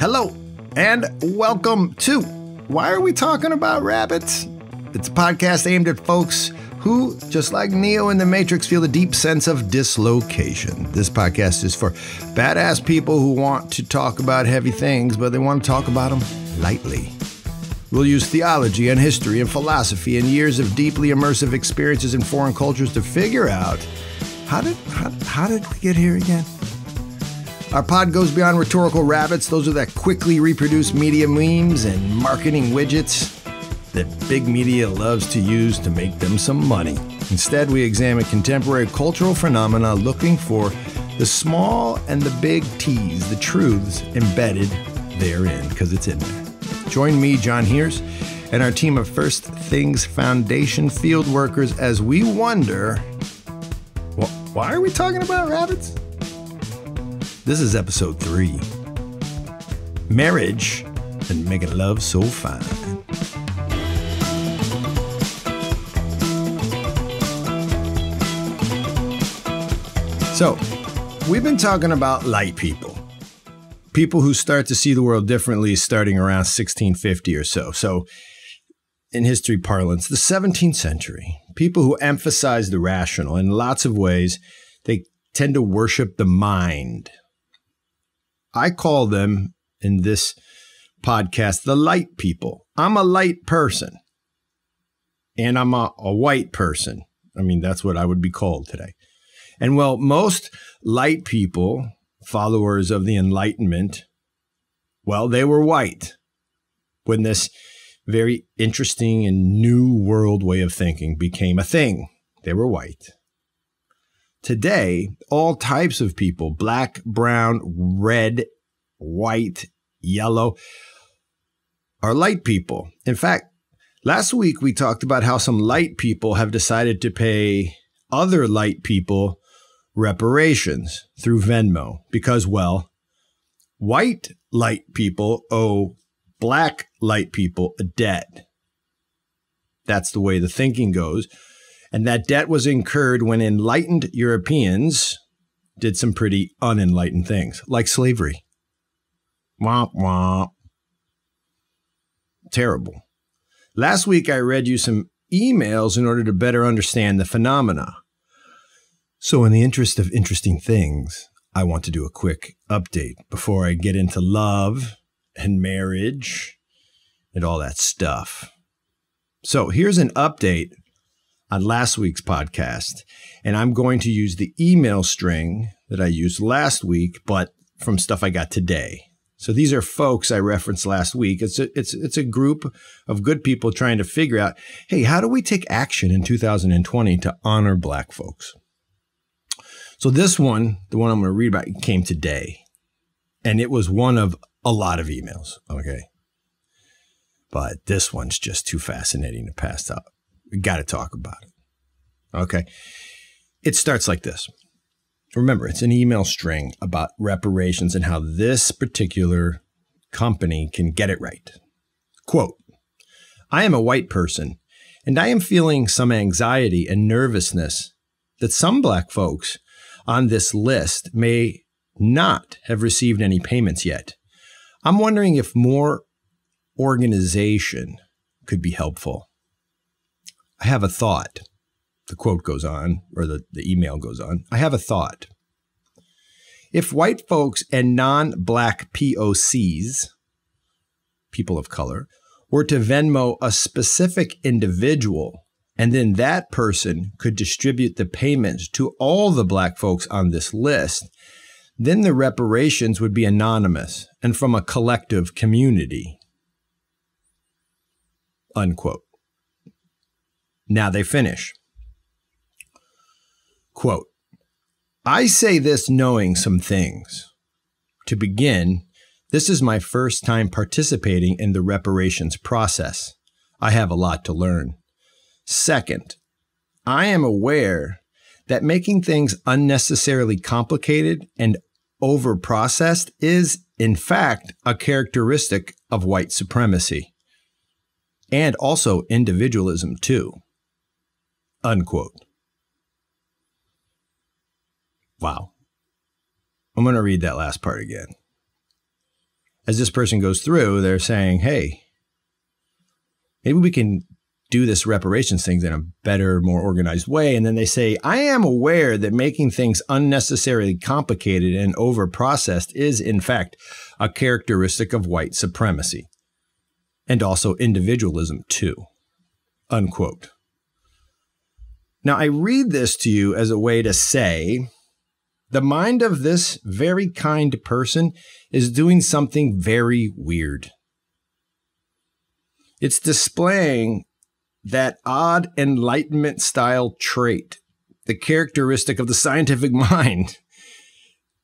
Hello, and welcome to Why Are We Talking About Rabbits? It's a podcast aimed at folks who, just like Neo in the Matrix, feel a deep sense of dislocation. This podcast is for badass people who want to talk about heavy things, but they want to talk about them lightly. We'll use theology and history and philosophy and years of deeply immersive experiences in foreign cultures to figure out how did how, how did we get here again? Our pod goes beyond rhetorical rabbits. Those are that quickly reproduced media memes and marketing widgets that big media loves to use to make them some money. Instead, we examine contemporary cultural phenomena looking for the small and the big T's, the truths embedded therein, because it's in there. Join me, John Heers, and our team of First Things Foundation field workers as we wonder well, why are we talking about rabbits? This is episode three Marriage and Making Love So Fine. So, we've been talking about light people. People who start to see the world differently starting around 1650 or so. So, in history parlance, the 17th century, people who emphasize the rational in lots of ways, they tend to worship the mind. I call them in this podcast the light people. I'm a light person and I'm a, a white person. I mean, that's what I would be called today. And well, most light people, followers of the Enlightenment, well, they were white when this very interesting and new world way of thinking became a thing. They were white. Today, all types of people black, brown, red, white, yellow are light people. In fact, last week we talked about how some light people have decided to pay other light people reparations through Venmo because, well, white light people owe black light people a debt. That's the way the thinking goes. And that debt was incurred when enlightened Europeans did some pretty unenlightened things, like slavery. Womp womp. Terrible. Last week, I read you some emails in order to better understand the phenomena. So, in the interest of interesting things, I want to do a quick update before I get into love and marriage and all that stuff. So, here's an update on last week's podcast, and I'm going to use the email string that I used last week, but from stuff I got today. So these are folks I referenced last week. It's a, it's it's a group of good people trying to figure out, hey, how do we take action in 2020 to honor black folks? So this one, the one I'm going to read about, came today, and it was one of a lot of emails. Okay, but this one's just too fascinating to pass up. We got to talk about it. Okay, it starts like this. Remember, it's an email string about reparations and how this particular company can get it right. Quote I am a white person, and I am feeling some anxiety and nervousness that some black folks on this list may not have received any payments yet. I'm wondering if more organization could be helpful. I have a thought the quote goes on, or the, the email goes on. I have a thought. If white folks and non black POCs, people of color, were to Venmo a specific individual, and then that person could distribute the payments to all the black folks on this list, then the reparations would be anonymous and from a collective community. Unquote. Now they finish. Quote I say this knowing some things. To begin, this is my first time participating in the reparations process. I have a lot to learn. Second, I am aware that making things unnecessarily complicated and over processed is, in fact, a characteristic of white supremacy and also individualism, too. Unquote. Wow. I'm going to read that last part again. as this person goes through, they're saying, hey, maybe we can do this reparations things in a better, more organized way. And then they say, I am aware that making things unnecessarily complicated and over processed is, in fact, a characteristic of white supremacy and also individualism, too. Unquote. Now, I read this to you as a way to say the mind of this very kind person is doing something very weird. It's displaying that odd Enlightenment style trait, the characteristic of the scientific mind.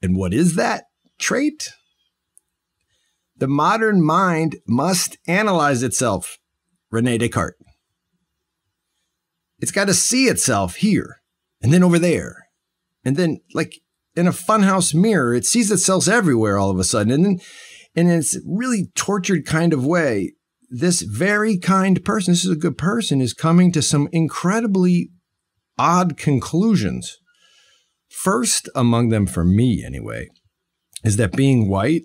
And what is that trait? The modern mind must analyze itself, Rene Descartes. It's got to see itself here and then over there. And then, like in a funhouse mirror, it sees itself everywhere all of a sudden. And then, in its really tortured kind of way, this very kind person, this is a good person, is coming to some incredibly odd conclusions. First among them, for me anyway, is that being white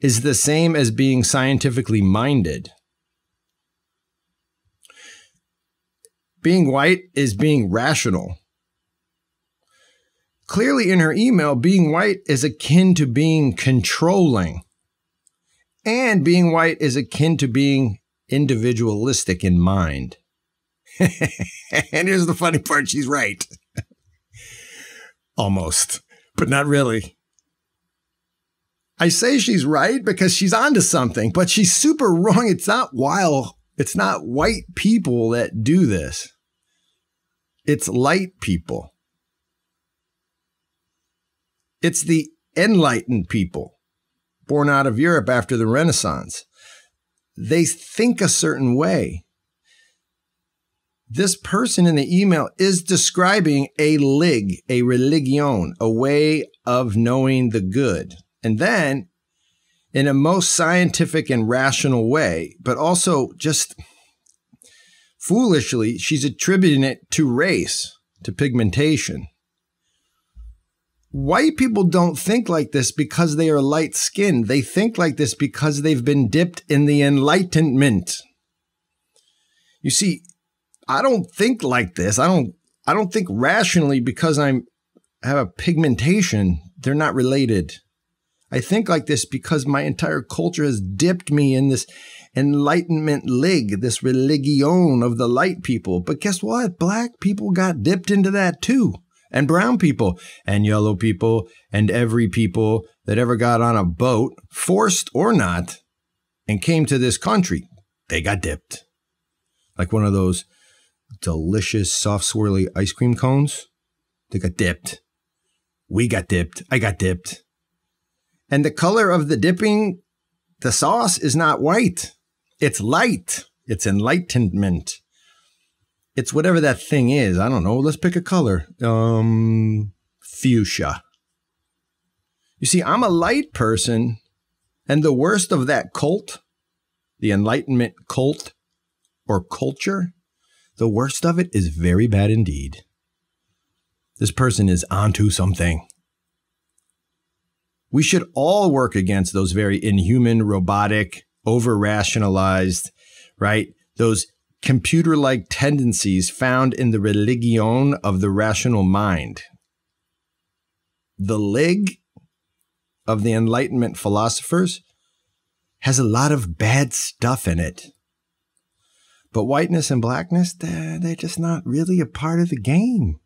is the same as being scientifically minded. Being white is being rational. Clearly, in her email, being white is akin to being controlling. And being white is akin to being individualistic in mind. and here's the funny part she's right. Almost, but not really. I say she's right because she's onto something, but she's super wrong. It's not while it's not white people that do this. It's light people. It's the enlightened people born out of Europe after the Renaissance. They think a certain way. This person in the email is describing a lig, a religion, a way of knowing the good. And then, in a most scientific and rational way, but also just foolishly, she's attributing it to race, to pigmentation. White people don't think like this because they are light skinned. They think like this because they've been dipped in the enlightenment. You see, I don't think like this. I don't I don't think rationally because I'm have a pigmentation. They're not related. I think like this because my entire culture has dipped me in this enlightenment lig, this religion of the light people. But guess what? Black people got dipped into that too and brown people and yellow people and every people that ever got on a boat, forced or not, and came to this country, they got dipped. Like one of those delicious, soft, swirly ice cream cones. They got dipped. We got dipped. I got dipped. And the color of the dipping, the sauce is not white. It's light. It's enlightenment. It's whatever that thing is. I don't know. Let's pick a color. Um, fuchsia. You see, I'm a light person, and the worst of that cult, the Enlightenment cult or culture, the worst of it is very bad indeed. This person is onto something. We should all work against those very inhuman, robotic, over rationalized, right? Those computer like tendencies found in the religion of the rational mind. The lig of the Enlightenment philosophers has a lot of bad stuff in it. But whiteness and blackness, they're, they're just not really a part of the game.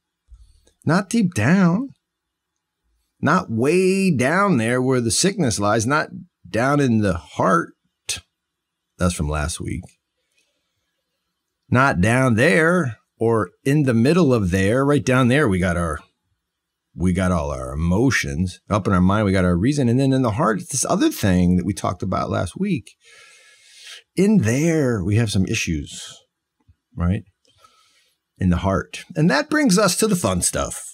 Not deep down. Not way down there where the sickness lies, not down in the heart. That's from last week. Not down there or in the middle of there, right down there, we got our we got all our emotions up in our mind. We got our reason. And then in the heart this other thing that we talked about last week in there we have some issues right? In the heart. And that brings us to the fun stuff.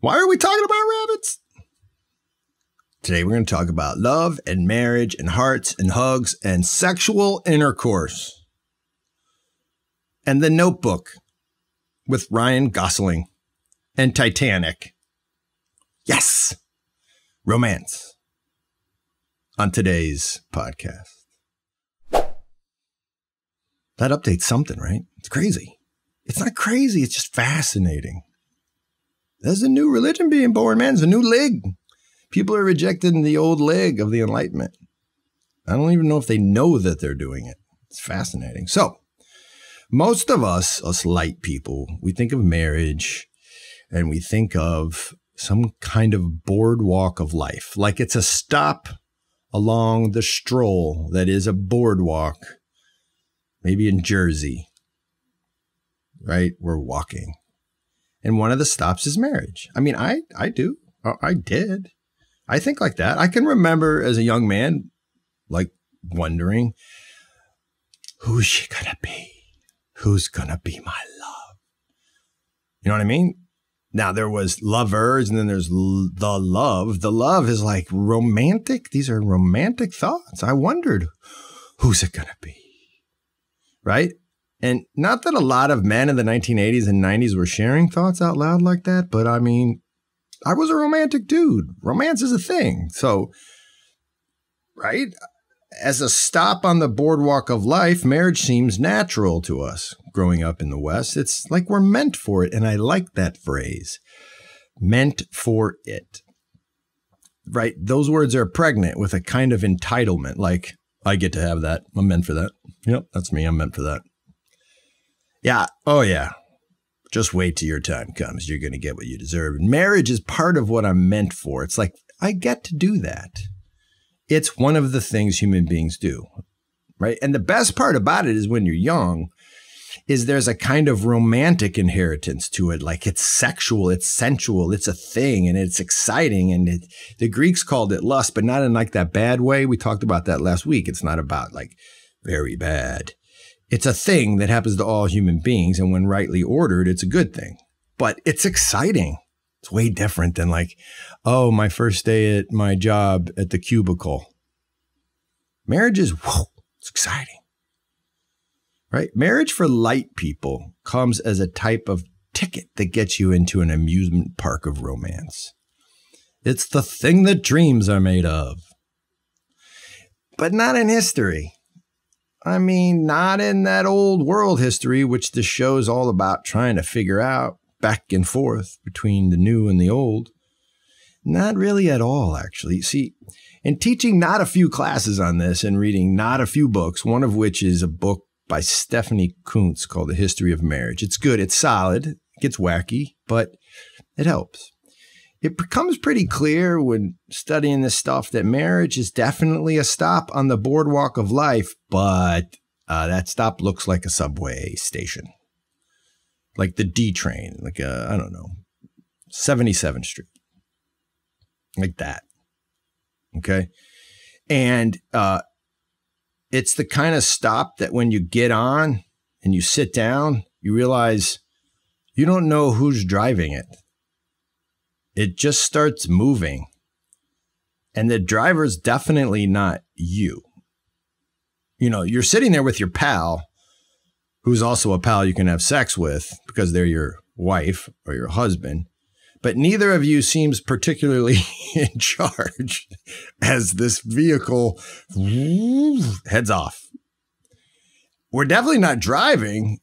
Why are we talking about rabbits today we're going to talk about love and marriage and hearts and hugs and sexual intercourse and The Notebook with Ryan Gosling and Titanic. Yes, romance. on today's podcast. That update's something, right? It's crazy. It's not crazy, it's just fascinating. There's a new religion being born, man. There's a new lig. People are rejecting the old lig of the Enlightenment. I don't even know if they know that they're doing it. It's fascinating. So, most of us, us light people, we think of marriage and we think of some kind of boardwalk of life, like it's a stop along the stroll that is a boardwalk, maybe in Jersey, right? We're walking. And one of the stops is marriage. I mean, I, I do. Oh, I did. I think like that. I can remember as a young man, like wondering, who's she gonna be? Who's gonna be my love? You know what I mean? Now there was lovers, and then there's the love. The love is like romantic. These are romantic thoughts. I wondered, who's it gonna be? Right? And not that a lot of men in the 1980s and 90s were sharing thoughts out loud like that, but I mean, I was a romantic dude. Romance is a thing. So, right? As a stop on the boardwalk of life, marriage seems natural to us growing up in the West. It's like we're meant for it. And I like that phrase meant for it. Right? Those words are pregnant with a kind of entitlement, like, I get to have that. I'm meant for that. Yep, that's me. I'm meant for that. Yeah. Oh, yeah. Just wait till your time comes. You're going to get what you deserve. And marriage is part of what I'm meant for. It's like, I get to do that. It's one of the things human beings do. Right. And the best part about it is when you're young, is there's a kind of romantic inheritance to it. Like it's sexual, it's sensual, it's a thing, and it's exciting. And it, the Greeks called it lust, but not in like that bad way. We talked about that last week. It's not about like very bad. It's a thing that happens to all human beings. And when rightly ordered, it's a good thing. But it's exciting. It's way different than like, oh, my first day at my job at the cubicle. Marriage is, whoa, it's exciting. Right? Marriage for light people comes as a type of ticket that gets you into an amusement park of romance. It's the thing that dreams are made of. But not in history. I mean, not in that old world history, which the show's all about trying to figure out back and forth between the new and the old. Not really at all, actually. See, in teaching not a few classes on this and reading not a few books, one of which is a book by Stephanie Coontz called The History of Marriage. It's good, it's solid, it gets wacky, but it helps it becomes pretty clear when studying this stuff that marriage is definitely a stop on the boardwalk of life, but uh, that stop looks like a subway station, like the D train, like I don't know, 77th Street, like that. Okay. And uh, it's the kind of stop that when you get on and you sit down, you realize you don't know who's driving it it just starts moving. And the driver's definitely not you. You know, you're sitting there with your pal, who's also a pal you can have sex with because they're your wife or your husband. But neither of you seems particularly in charge as this vehicle heads off. We're definitely not driving.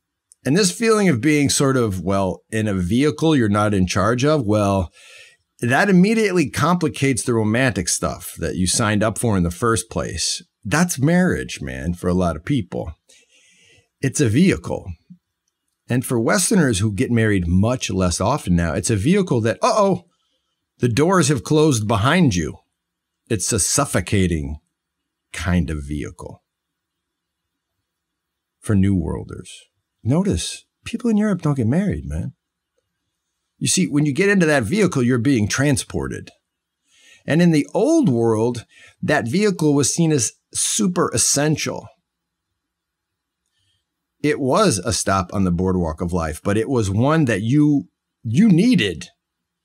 And this feeling of being sort of, well, in a vehicle you're not in charge of, well, that immediately complicates the romantic stuff that you signed up for in the first place. That's marriage, man, for a lot of people. It's a vehicle. And for Westerners who get married much less often now, it's a vehicle that, uh oh, the doors have closed behind you. It's a suffocating kind of vehicle for New Worlders. Notice people in Europe don't get married, man. You see, when you get into that vehicle, you're being transported. And in the old world, that vehicle was seen as super essential. It was a stop on the boardwalk of life, but it was one that you you needed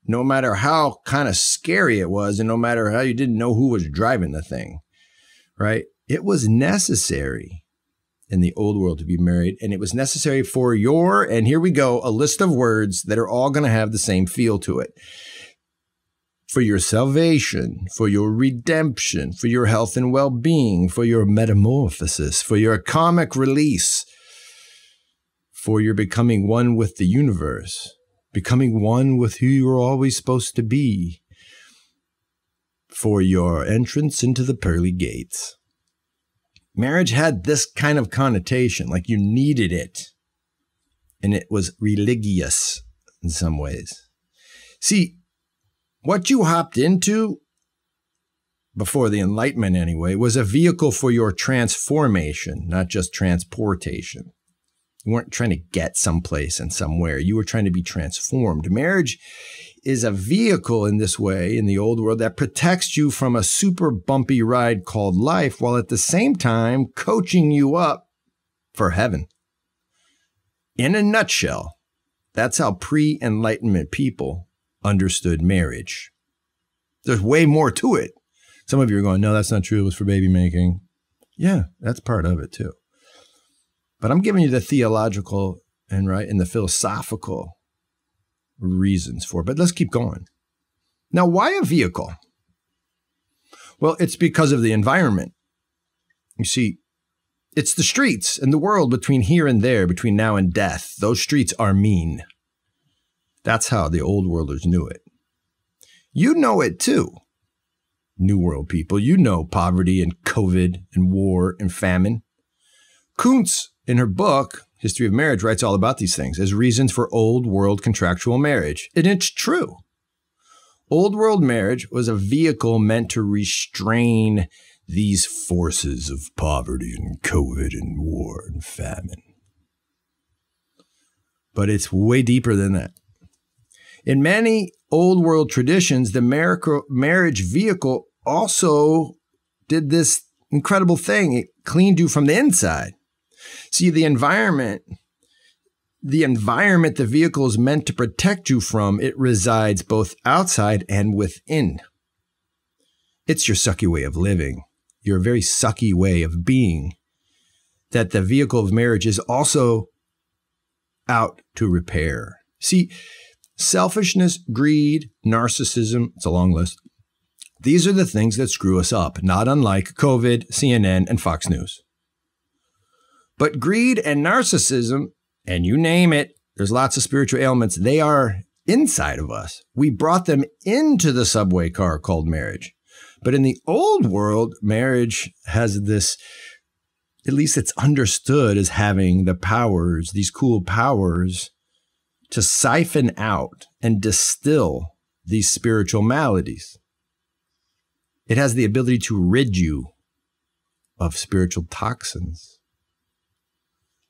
no matter how kind of scary it was and no matter how you didn't know who was driving the thing. Right? It was necessary in the old world to be married. And it was necessary for your, and here we go, a list of words that are all going to have the same feel to it for your salvation, for your redemption, for your health and well being, for your metamorphosis, for your karmic release, for your becoming one with the universe, becoming one with who you're always supposed to be, for your entrance into the pearly gates. Marriage had this kind of connotation, like you needed it, and it was religious in some ways. See, what you hopped into before the Enlightenment, anyway, was a vehicle for your transformation, not just transportation. You weren't trying to get someplace and somewhere. You were trying to be transformed. Marriage is a vehicle in this way in the old world that protects you from a super bumpy ride called life while at the same time coaching you up for heaven. In a nutshell, that's how pre Enlightenment people understood marriage. There's way more to it. Some of you are going, no, that's not true. It was for baby making. Yeah, that's part of it too. But I'm giving you the theological and right and the philosophical reasons for. But let's keep going. Now, why a vehicle? Well, it's because of the environment. You see, it's the streets and the world between here and there, between now and death. Those streets are mean. That's how the old worlders knew it. You know it too. New World people, you know poverty and COVID and war and famine. Coontz, in her book, History of Marriage, writes all about these things as reasons for old world contractual marriage. And it's true. Old world marriage was a vehicle meant to restrain these forces of poverty and COVID and war and famine. But it's way deeper than that. In many old world traditions, the marriage vehicle also did this incredible thing. It cleaned you from the inside. See, the environment, the environment the vehicle is meant to protect you from, it resides both outside and within. It's your sucky way of living, your very sucky way of being, that the vehicle of marriage is also out to repair. See, Selfishness, greed, narcissism, it's a long list. These are the things that screw us up, not unlike COVID, CNN, and Fox News. But greed and narcissism, and you name it, there's lots of spiritual ailments, they are inside of us. We brought them into the subway car called marriage. But in the old world, marriage has this, at least it's understood as having the powers, these cool powers to siphon out and distill these spiritual maladies. It has the ability to rid you of spiritual toxins.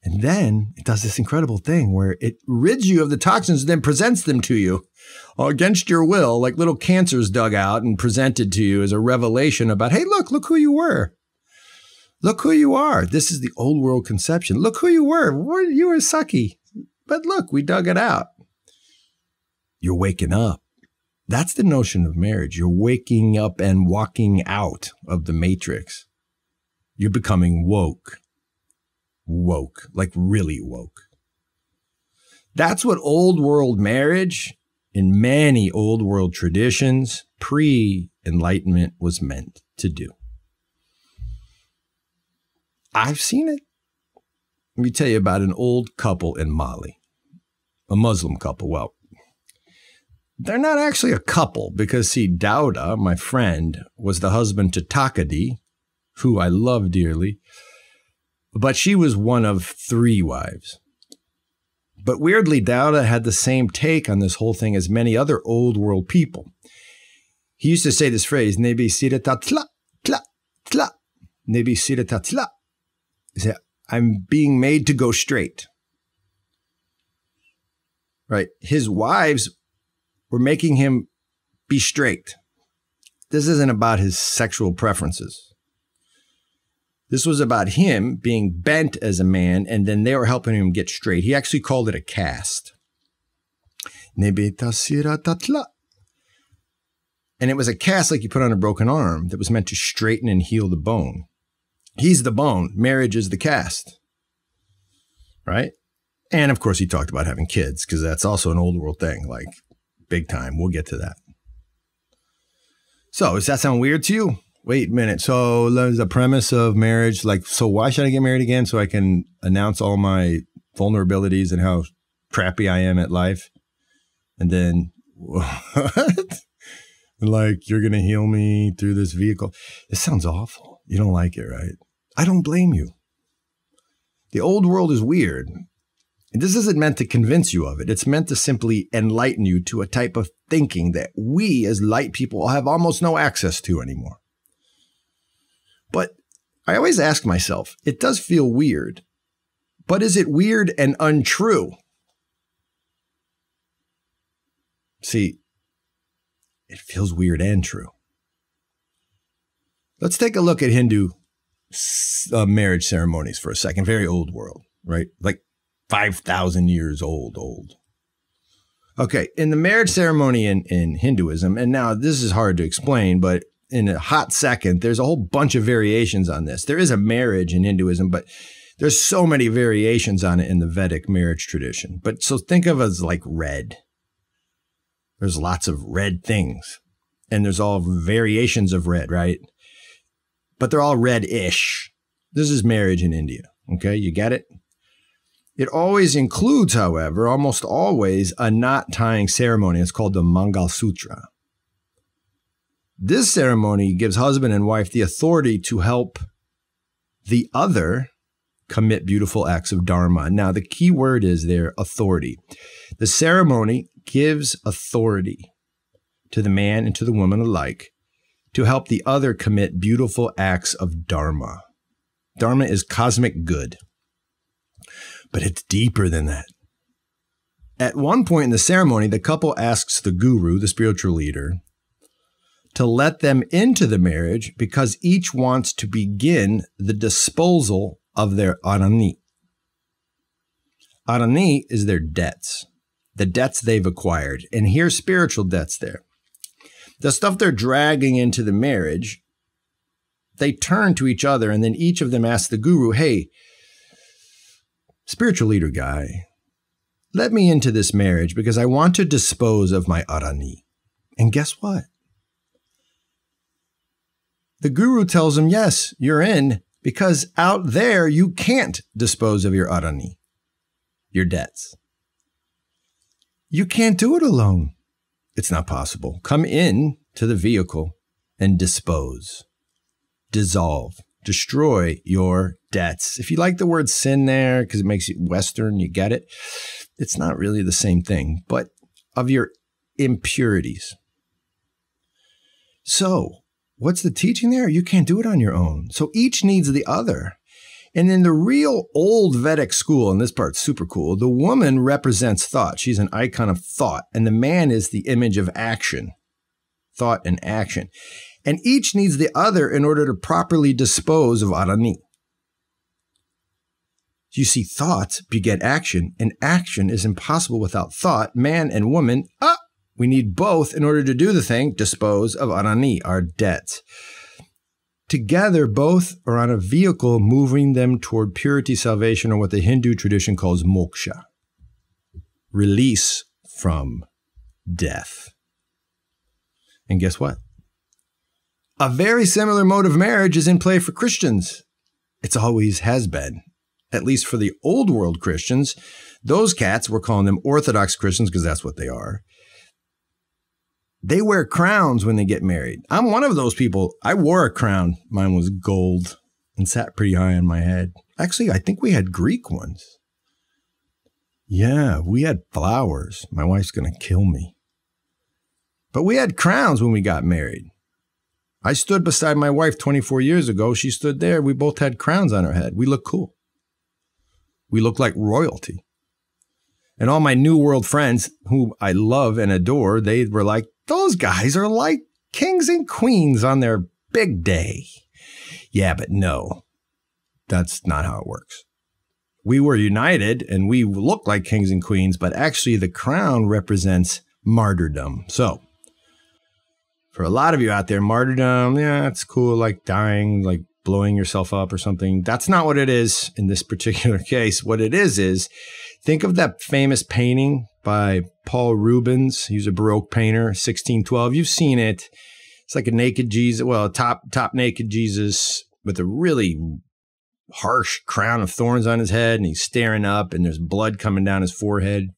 And then it does this incredible thing where it rids you of the toxins and then presents them to you against your will, like little cancers dug out and presented to you as a revelation about, hey, look, look who you were. Look who you are. This is the old world conception. Look who you were. You were sucky. But look, we dug it out. You're waking up. That's the notion of marriage. You're waking up and walking out of the matrix. You're becoming woke. Woke, like really woke. That's what old world marriage in many old world traditions pre enlightenment was meant to do. I've seen it. Let me tell you about an old couple in Mali a Muslim couple. Well, they're not actually a couple because, see, Dauda, my friend, was the husband to Takadi, who I love dearly, but she was one of three wives. But weirdly, Dauda had the same take on this whole thing as many other old world people. He used to say this phrase, Nebi sireta tla, tla, tla. Nebi sireta tla. He said, I'm being made to go straight right? His wives were making him be straight. This isn't about his sexual preferences. This was about him being bent as a man, and then they were helping him get straight. He actually called it a cast. And it was a cast like you put on a broken arm that was meant to straighten and heal the bone. He's the bone. Marriage is the cast. Right? And of course, he talked about having kids because that's also an old world thing, like big time. We'll get to that. So, does that sound weird to you? Wait a minute. So, the premise of marriage. Like, so why should I get married again? So I can announce all my vulnerabilities and how crappy I am at life. And then, what? like, you're going to heal me through this vehicle. It sounds awful. You don't like it, right? I don't blame you. The old world is weird. And this isn't meant to convince you of it. It's meant to simply enlighten you to a type of thinking that we as light people have almost no access to anymore. But I always ask myself, it does feel weird, but is it weird and untrue? See, it feels weird and true. Let's take a look at Hindu uh, marriage ceremonies for a second. Very old world, right? Like 5,000 years old, old. Okay, in the marriage ceremony in, in Hinduism, and now this is hard to explain, but in a hot second, there's a whole bunch of variations on this. There is a marriage in Hinduism, but there's so many variations on it in the Vedic marriage tradition. But so think of as like red. There's lots of red things, and there's all variations of red, right? But they're all red ish. This is marriage in India. Okay, you get it? It always includes, however, almost always, a knot tying ceremony. It's called the Mangal Sutra. This ceremony gives husband and wife the authority to help the other commit beautiful acts of dharma. Now, the key word is their authority. The ceremony gives authority to the man and to the woman alike to help the other commit beautiful acts of dharma. Dharma is cosmic good, but it's deeper than that. At one point in the ceremony, the couple asks the guru, the spiritual leader, to let them into the marriage because each wants to begin the disposal of their arani. Arani is their debts, the debts they've acquired. And here's spiritual debts there. The stuff they're dragging into the marriage, they turn to each other and then each of them asks the guru, hey, spiritual leader guy, let me into this marriage because I want to dispose of my arani. And guess what? The guru tells him, yes, you're in because out there you can't dispose of your arani, your debts. You can't do it alone. It's not possible. Come in to the vehicle and dispose, dissolve, destroy your debts. If you like the word sin there because it makes it Western, you get it. It's not really the same thing, but of your impurities. So, What's the teaching there? You can't do it on your own. So each needs the other. And in the real old Vedic school, and this part's super cool, the woman represents thought. She's an icon of thought, and the man is the image of action, thought and action. And each needs the other in order to properly dispose of arani. You see, thoughts beget action, and action is impossible without thought. Man and woman, ah, we need both in order to do the thing, dispose of arani, our debts. Together, both are on a vehicle moving them toward purity, salvation, or what the Hindu tradition calls moksha release from death. And guess what? A very similar mode of marriage is in play for Christians. It's always has been, at least for the old world Christians. Those cats, we're calling them Orthodox Christians because that's what they are. They wear crowns when they get married. I'm one of those people. I wore a crown. Mine was gold and sat pretty high on my head. Actually, I think we had Greek ones. Yeah, we had flowers. My wife's going to kill me. But we had crowns when we got married. I stood beside my wife 24 years ago. She stood there. We both had crowns on our head. We looked cool. We looked like royalty. And all my New World friends, who I love and adore, they were like, those guys are like kings and queens on their big day. Yeah, but no, that's not how it works. We were united and we look like kings and queens, but actually the crown represents martyrdom. So, for a lot of you out there, martyrdom, yeah, it's cool, like dying, like blowing yourself up or something. That's not what it is in this particular case. What it is is think of that famous painting by Paul Rubens. He's a Baroque painter, 1612. You've seen it. It's like a naked Jesus, well, a top top naked Jesus with a really harsh crown of thorns on his head, and he's staring up, and there's blood coming down his forehead.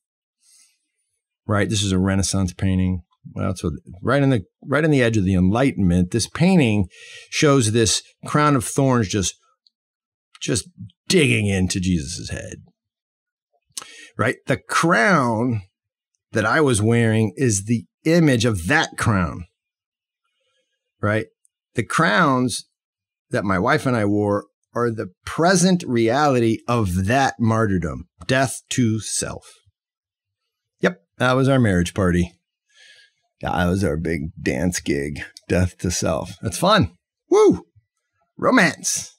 Right, this is a Renaissance painting. Well, so right in the right on the edge of the Enlightenment, this painting shows this crown of thorns just just digging into Jesus's head. Right, the crown that I was wearing is the image of that crown right? The crowns that my wife and I wore are the present reality of that martyrdom, death to self. Yep, that was our marriage party. That was our big dance gig, death to self. That's fun. Woo! Romance.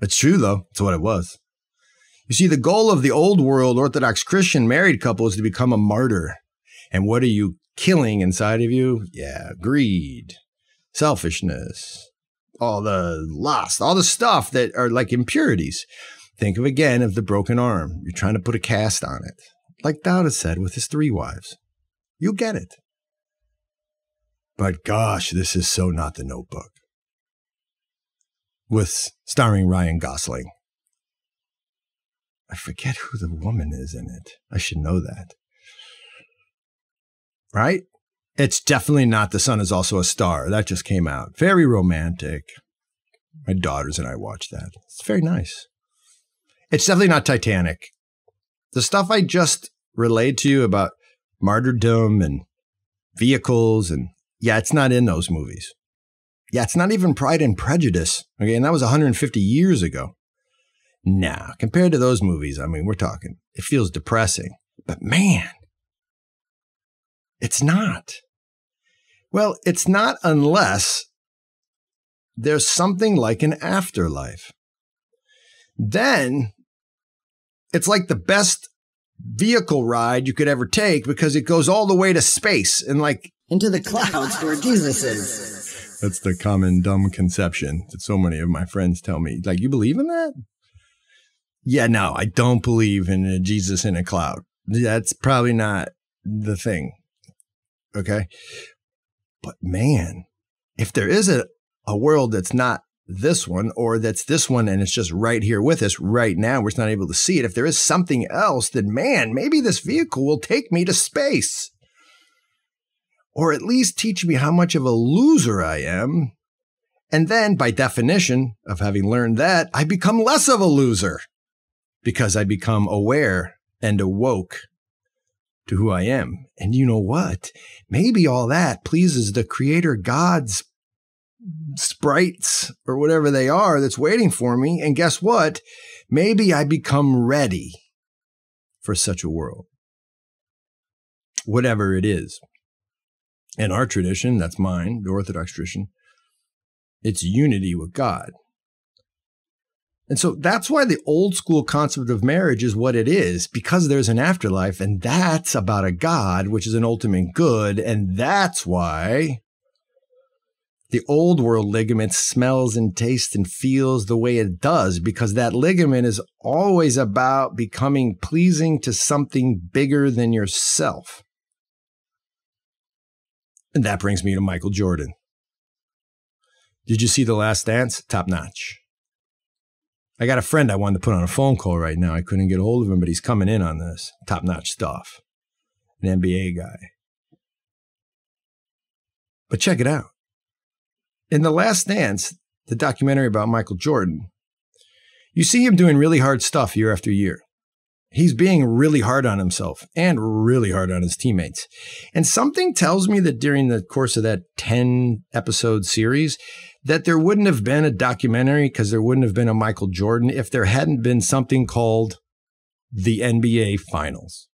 It's true, though. It's what it was. You see, the goal of the old world Orthodox Christian married couple is to become a martyr. And what are you killing inside of you? Yeah, greed, selfishness, all the lust, all the stuff that are like impurities. Think of again of the broken arm. You're trying to put a cast on it. Like Dauda said with his three wives. You'll get it. But gosh, this is so not the notebook. With starring Ryan Gosling. I forget who the woman is in it. I should know that. Right? It's definitely not The Sun is Also a Star. That just came out. Very romantic. My daughters and I watched that. It's very nice. It's definitely not Titanic. The stuff I just relayed to you about martyrdom and vehicles and yeah, it's not in those movies. Yeah, it's not even Pride and Prejudice. Okay, and that was 150 years ago. Now, compared to those movies, I mean, we're talking, it feels depressing. But man, it's not. Well, it's not unless there's something like an afterlife. Then it's like the best vehicle ride you could ever take because it goes all the way to space and like into the clouds where Jesus is. That's the common dumb conception that so many of my friends tell me. Like, you believe in that? Yeah, no, I don't believe in Jesus in a cloud. That's probably not the thing. Okay. But man, if there is a, a world that's not this one or that's this one and it's just right here with us right now, we're just not able to see it. If there is something else, then man, maybe this vehicle will take me to space. Or at least teach me how much of a loser I am. And then, by definition of having learned that, I become less of a loser because I become aware and awoke to who I am. And you know what? Maybe all that pleases the creator God's sprites or whatever they are that's waiting for me. And guess what? Maybe I become ready for such a world. Whatever it is. In our tradition, that's mine, the Orthodox tradition, it's unity with God. And so that's why the old school concept of marriage is what it is, because there's an afterlife, and that's about a God, which is an ultimate good. And that's why the old world ligament smells and tastes and feels the way it does, because that ligament is always about becoming pleasing to something bigger than yourself. And that brings me to Michael Jordan. Did you see The Last Dance? Top notch. I got a friend I wanted to put on a phone call right now. I couldn't get a hold of him, but he's coming in on this top notch stuff. An NBA guy. But check it out. In The Last Dance, the documentary about Michael Jordan, you see him doing really hard stuff year after year. He's being really hard on himself and really hard on his teammates. And something tells me that during the course of that 10 episode series, that there wouldn't have been a documentary because there wouldn't have been a Michael Jordan if there hadn't been something called the NBA Finals.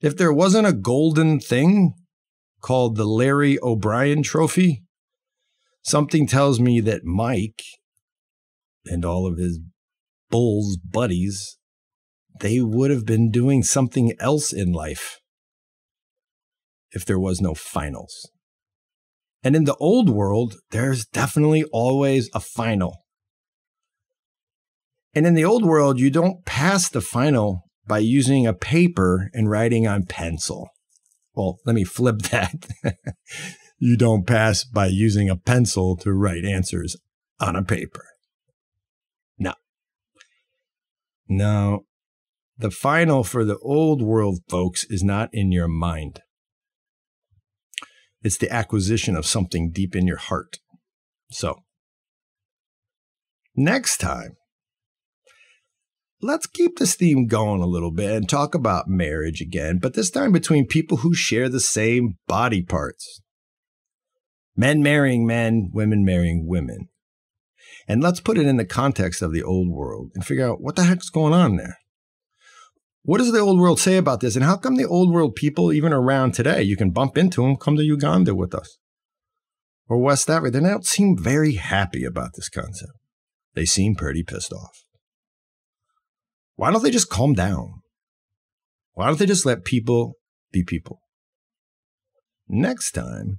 If there wasn't a golden thing called the Larry O'Brien Trophy, something tells me that Mike and all of his Bulls buddies, they would have been doing something else in life if there was no finals. And in the old world, there's definitely always a final. And in the old world, you don't pass the final by using a paper and writing on pencil Well, let me flip that. you don't pass by using a pencil to write answers on a paper. No. No. The final for the old world folks is not in your mind. It's the acquisition of something deep in your heart. So, next time, let's keep this theme going a little bit and talk about marriage again, but this time between people who share the same body parts. Men marrying men, women marrying women. And let's put it in the context of the old world and figure out what the heck's going on there. What does the old world say about this? And how come the old world people, even around today, you can bump into them, come to Uganda with us or West Africa, they don't seem very happy about this concept. They seem pretty pissed off. Why don't they just calm down? Why don't they just let people be people? Next time,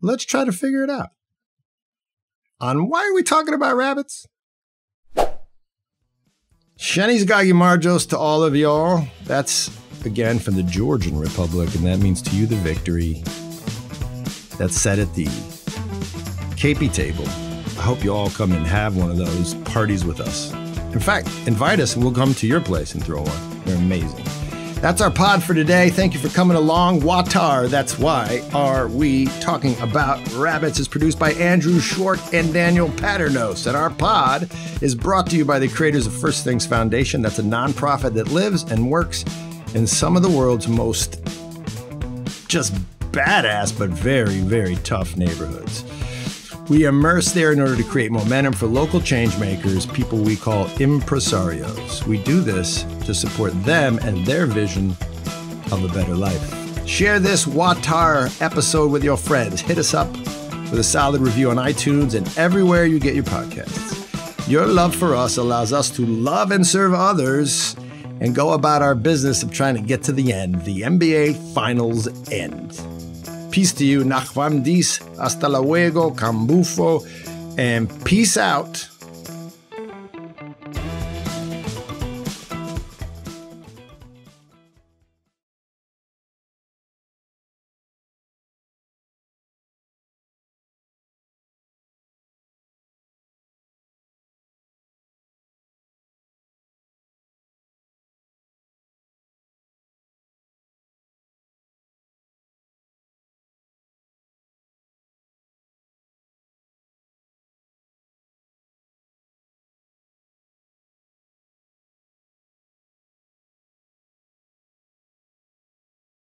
let's try to figure it out. On why are we talking about rabbits? Shani's Gagi to all of y'all. That's again from the Georgian Republic, and that means to you the victory. That's set at the KP table. I hope you all come and have one of those parties with us. In fact, invite us and we'll come to your place and throw one. They're amazing. That's our pod for today. Thank you for coming along. WAWTAR, that's why are we talking about rabbits is produced by Andrew Short and Daniel Paternos. And our pod is brought to you by the creators of First Things Foundation. That's a nonprofit that lives and works in some of the world's most just badass but very, very tough neighborhoods. We immerse there in order to create momentum for local change makers, people we call impresarios. We do this to support them and their vision of a better life. Share this WAWTAR episode with your friends. Hit us up with a solid review on iTunes and everywhere you get your podcasts. Your love for us allows us to love and serve others and go about our business of trying to get to the end, the NBA Finals end. Peace to you. Nachvam dis. Hasta luego. Cambufo. And peace out.